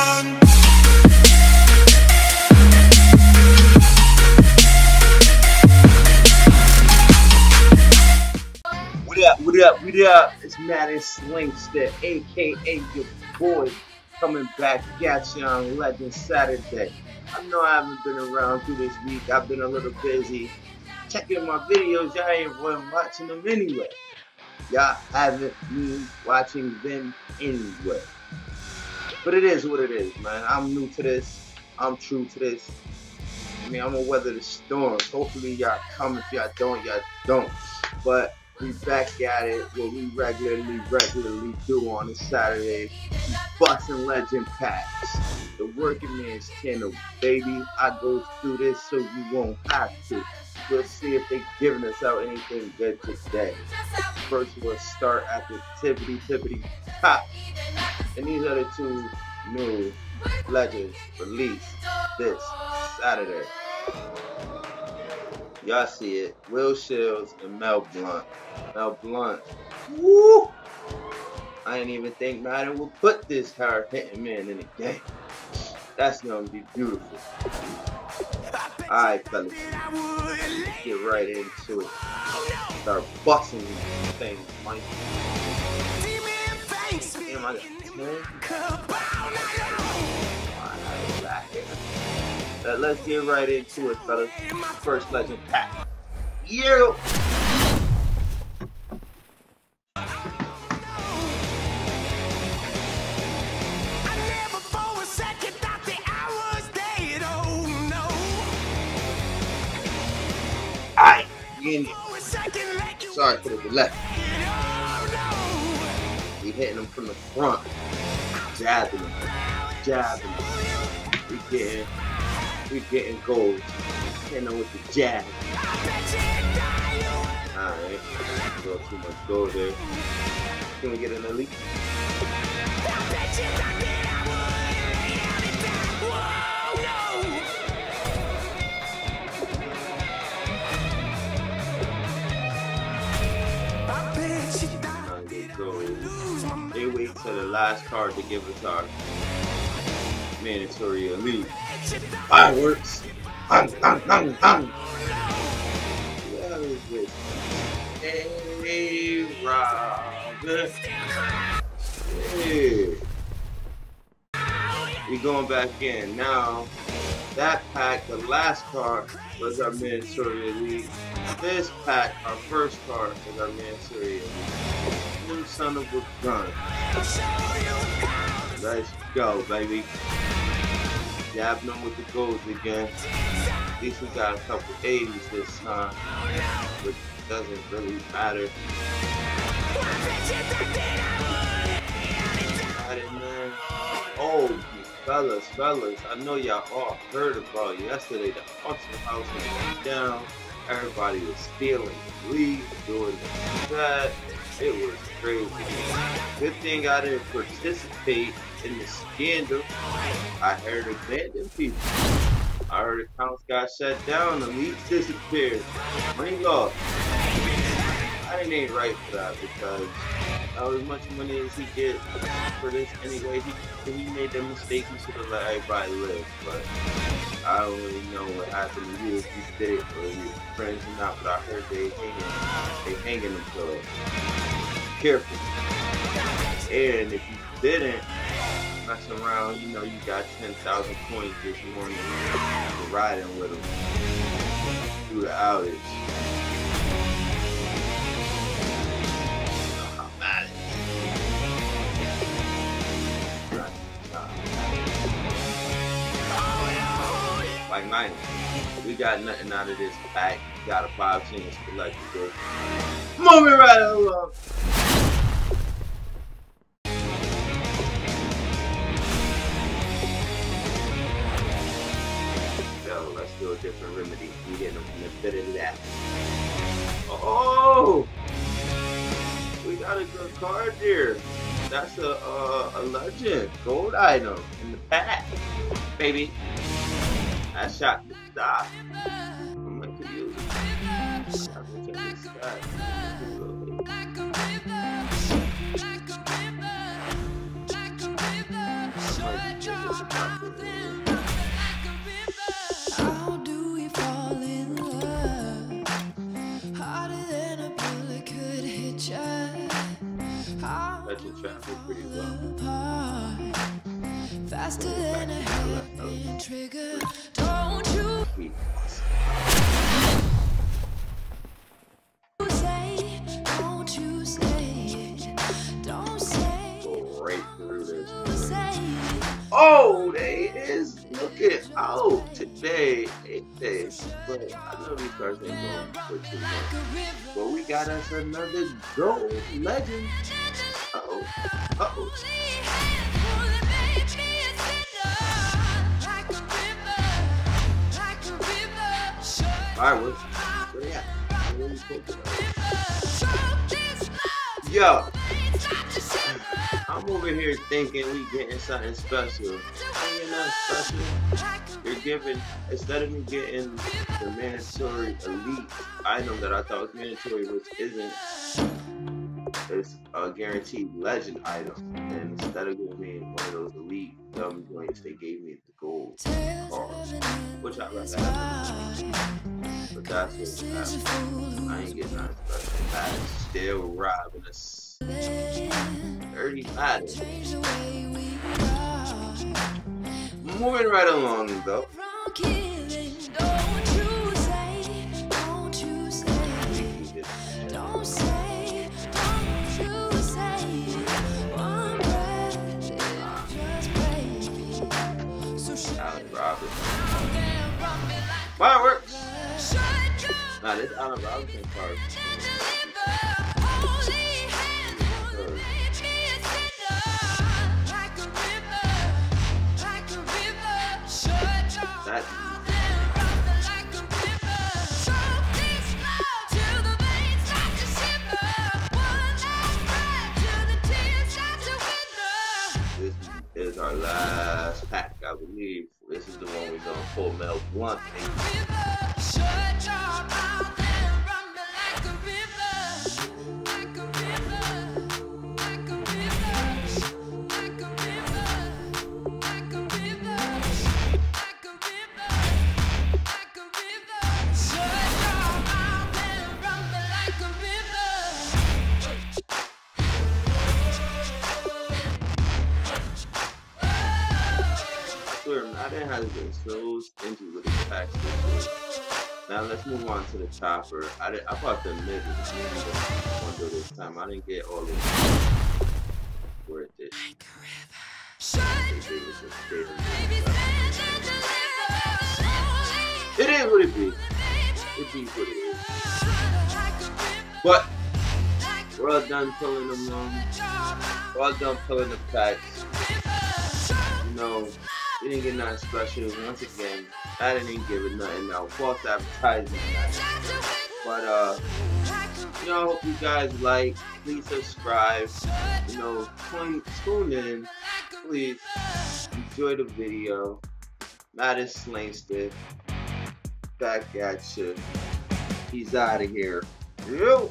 What up, what up, what up? It's Madden Slingster, aka your boy, coming back at you on Legend Saturday. I know I haven't been around through this week. I've been a little busy. Checking my videos, y'all ain't been watching them anyway. Y'all haven't been watching them anyway. But it is what it is, man. I'm new to this. I'm true to this. I mean, I'm gonna weather the storm. Hopefully, y'all come. If y'all don't, y'all don't. But we back at it what we regularly, regularly do on a Saturday. Busting legend packs. The working man's channel, baby. I go through this so you won't have to. We'll see if they giving us out anything good today. First, we'll start at the tippity tippity top. And these are the two new legends released this Saturday. Y'all see it. Will Shields and Mel Blount. Mel Blount. Woo! I didn't even think Madden would put this hard hitting man in the game. That's gonna be beautiful. Alright, fellas. Let's get right into it. Start busting these things, Mike. Damn, I got 10. Alright, back here. Let's get right into it, fellas. First legend pack. Yeah. Alright. Sorry for the delay. Hitting them from the front. Jabbing them. Jabbing them. We getting, we getting gold. Hitting them with the jab. Alright. A little too much gold there. Can we get an elite? Wait the last card to give us our mandatory elite. Fireworks! Is this? Hey, Robin! Hey! We going back in. Now, that pack, the last card, was our mandatory elite. This pack, our first card, is our mandatory elite. New son of a gun. Let's go, baby. Dabbing them with the golds again. At least we got a couple 80s this time, which doesn't really matter. Got it, man. Oh, fellas, fellas, I know y'all all heard about yesterday. The auction house went down. Everybody was stealing leaves, doing that. It was crazy. Good thing I didn't participate in the scandal. I heard abandoned people. I heard accounts got shut down, the leaks disappeared. Money lost. I didn't ain't right for that because how as much money as he get for this anyway, he he made that mistake, he should have let everybody live. But I don't really know what happened to you if you did it or your friends or not, but I heard they hanging they hanging themselves. Careful. And if you didn't mess around, you know you got ten thousand coins this morning for riding with them through the outage. Like mine. We got nothing out of this pack. Got a five chance collectible. Moving right along. So let's do a different remedy. We get the bit of that. Oh! We got a good card here. That's a uh, a legend gold item in the pack, baby. That shot the stop. I'm gonna use it. I'm gonna check this guy. How do we fall in love? Harder than a bullet could hit ya. How Legend travel pretty well. Faster than a hairpin trigger. This. Oh, they is looking out today. Eight days. But I know these cars ain't going for too much. But we got us another gold legend. Uh oh. Uh oh. Alright, what? Where they at? Where to go? Yo, I'm over here thinking we getting something special. Special. You're giving instead of me getting the mandatory elite item that I thought was mandatory, which isn't. It's a guaranteed legend item, and instead of giving me one of those elite dumb joints, they gave me the gold cards, which I rather have. But that's what happened. I ain't getting nothing special. Madden still robbing us. Dirty are. Moving right along though. Is Fireworks! Nah, this Robinson card. Is our last pack, I believe. This is the one we're gonna pull Mel Blount. Has been so stingy with packs this. Now let's move on to the chopper. I, did, I bought the mid one this time. I didn't get all of it. Worth it. They gave us a state of- It is what it be. It be what it is. But we're all done pulling them um, we're all done pulling the packs. You know, we didn't get nothing special. Once again, I didn't give it nothing out. False advertising. But uh, you know, I hope you guys like. Please subscribe. You know, tune, tune in. Please enjoy the video. Matt is Slangstick. Back at you. He's out of here. Yo.